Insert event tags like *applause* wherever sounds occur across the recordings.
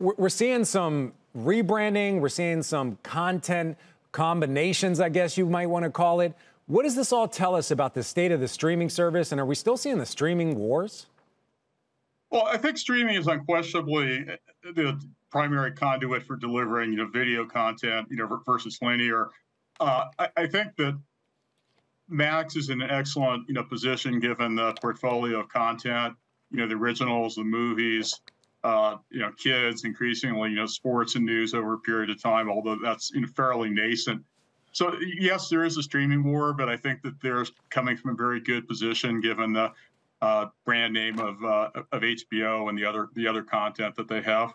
We're seeing some rebranding, we're seeing some content combinations, I guess you might want to call it. What does this all tell us about the state of the streaming service, and are we still seeing the streaming wars? Well, I think streaming is unquestionably uh, the primary conduit for delivering, you know, video content, you know, versus linear. Uh, I, I, think that Max is in an excellent, you know, position given the portfolio of content, you know, the originals, the movies, uh, you know, kids, increasingly, you know, sports and news over a period of time, although that's you know, fairly nascent. So yes, there is a streaming war, but I think that they're coming from a very good position given the uh, brand name of uh, of HBO and the other the other content that they have.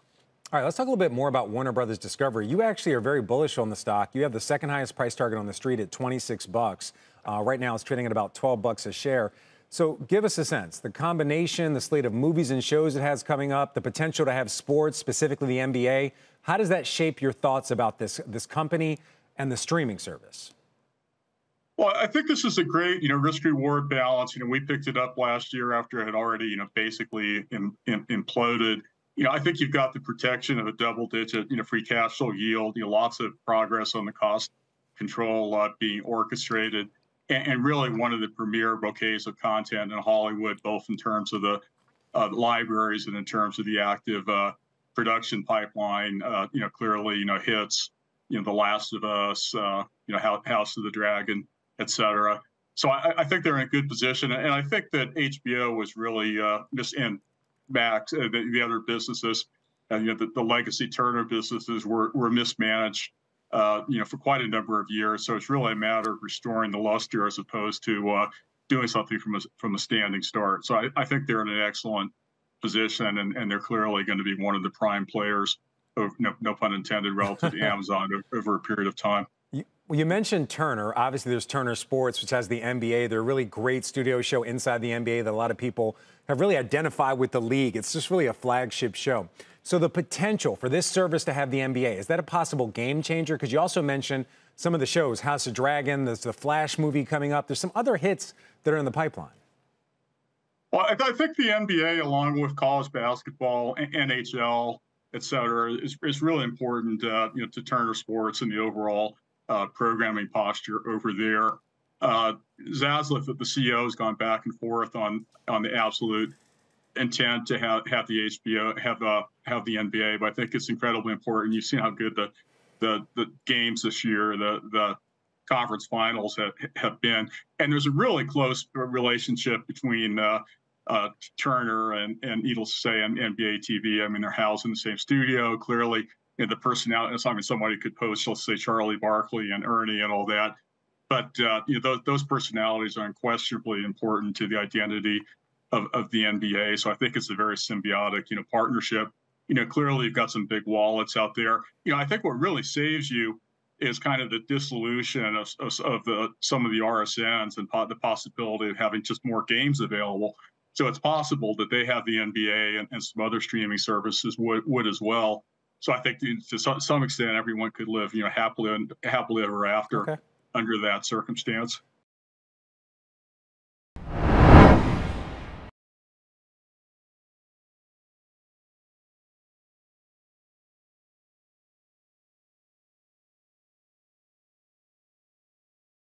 All right, let's talk a little bit more about Warner Brothers Discovery. You actually are very bullish on the stock. You have the second highest price target on the street at 26 bucks. Uh, right now, it's trading at about 12 bucks a share. So give us a sense the combination, the slate of movies and shows it has coming up, the potential to have sports, specifically the NBA. How does that shape your thoughts about this, this company and the streaming service? Well, I think this is a great, you know, risk reward balance. You know, we picked it up last year after it had already, you know, basically in, in, imploded. You know, I think you've got the protection of a double digit, you know, free cash flow yield, you know, lots of progress on the cost control uh, being orchestrated and, and, really one of the premier bouquets of content in Hollywood, both in terms of the uh, libraries and in terms of the active uh, production pipeline. Uh, you know, clearly, you know, hits, you know, The Last of Us, uh, you know, House of the Dragon, et cetera. So I, I, think they're in a good position, and I think that HBO was really uh, mis and Max, uh, the, the, other businesses, and you know, the, the legacy Turner businesses were were mismanaged uh, you know, for quite a number of years. So it's really a matter of restoring the luster as opposed to uh, doing something from a from a standing start. So I, I think they're in an excellent position, and, and they're clearly going to be one of the prime players, of, no, no pun intended, relative to *laughs* Amazon over a period of time. Well, you mentioned Turner. Obviously, there's Turner Sports, which has the NBA. They're a really great studio show inside the NBA that a lot of people have really identified with the league. It's just really a flagship show. So, the potential for this service to have the NBA, is that a possible game changer? Because you also mentioned some of the shows House of Dragon, there's the Flash movie coming up, there's some other hits that are in the pipeline. Well, I, think the NBA, along with college basketball, NHL, et cetera, is, is really important uh, you know, to Turner Sports and the overall uh, programming posture over there. Uh, Zaslav, the CEO, has gone back and forth on on the absolute intent to have, have the HBO have uh, have the NBA, but I think it's incredibly important. You've seen how good the the, the games this year, the the conference finals have, have been, and there's a really close relationship between uh, uh, Turner and and to say, and NBA TV. I mean, they're housed in the same studio. Clearly, you know, the personality. I mean, somebody could post, let's say, Charlie Barkley and Ernie and all that. But uh, you know, those, those personalities are unquestionably important to the identity of, of the NBA. So I think it's a very symbiotic, you know, partnership. You know, clearly you've got some big wallets out there. You know, I think what really saves you is kind of the dissolution of, of, of the some of the RSNs and po- the possibility of having just more games available. So it's possible that they have the NBA and, and some other streaming services would, would as well. So I think to some extent, everyone could live, you know, happily happily ever after okay. under that circumstance.